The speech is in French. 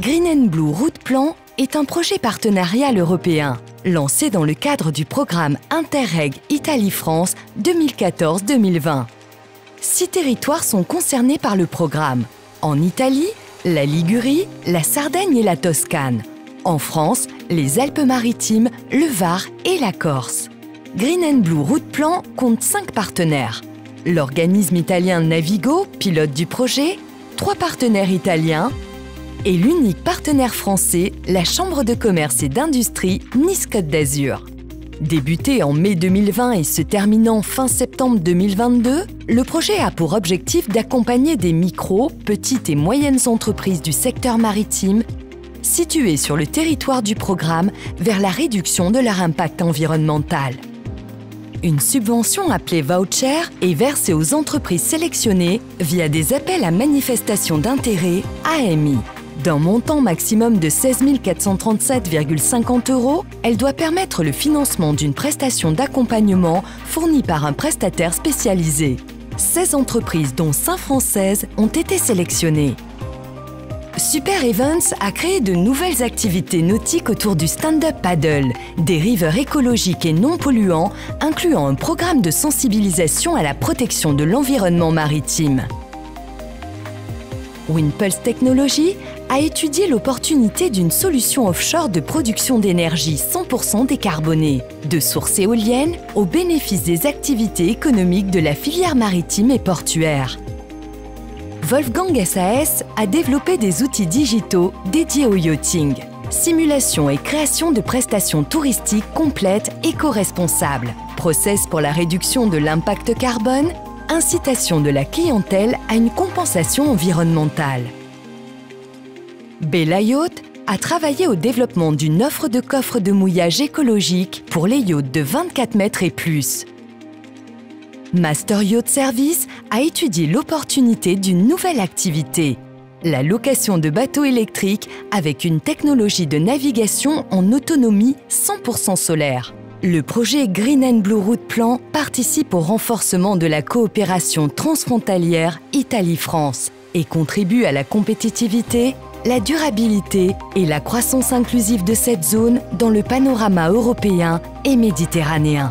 Green and Blue Route Plan est un projet partenarial européen lancé dans le cadre du programme Interreg Italie-France 2014-2020. Six territoires sont concernés par le programme. En Italie, la Ligurie, la Sardaigne et la Toscane. En France, les Alpes-Maritimes, le Var et la Corse. Green and Blue Route Plan compte cinq partenaires. L'organisme italien Navigo, pilote du projet, trois partenaires italiens et l'unique partenaire français, la Chambre de commerce et d'industrie Nice-Côte d'Azur. Débuté en mai 2020 et se terminant fin septembre 2022, le projet a pour objectif d'accompagner des micros, petites et moyennes entreprises du secteur maritime situées sur le territoire du programme vers la réduction de leur impact environnemental. Une subvention appelée voucher est versée aux entreprises sélectionnées via des appels à manifestation d'intérêt AMI. D'un montant maximum de 16 437,50 euros, elle doit permettre le financement d'une prestation d'accompagnement fournie par un prestataire spécialisé. 16 entreprises, dont 5 françaises, ont été sélectionnées. Super Events a créé de nouvelles activités nautiques autour du stand-up paddle, des rivers écologiques et non polluants, incluant un programme de sensibilisation à la protection de l'environnement maritime. Winpulse Technologies a étudié l'opportunité d'une solution offshore de production d'énergie 100% décarbonée, de source éolienne au bénéfice des activités économiques de la filière maritime et portuaire. Wolfgang SAS a développé des outils digitaux dédiés au yachting, simulation et création de prestations touristiques complètes éco-responsables, process pour la réduction de l'impact carbone, incitation de la clientèle à une compensation environnementale. Bella Yacht a travaillé au développement d'une offre de coffres de mouillage écologique pour les yachts de 24 mètres et plus. Master Yacht Service a étudié l'opportunité d'une nouvelle activité, la location de bateaux électriques avec une technologie de navigation en autonomie 100% solaire. Le projet Green and Blue Route Plan participe au renforcement de la coopération transfrontalière Italie-France et contribue à la compétitivité la durabilité et la croissance inclusive de cette zone dans le panorama européen et méditerranéen.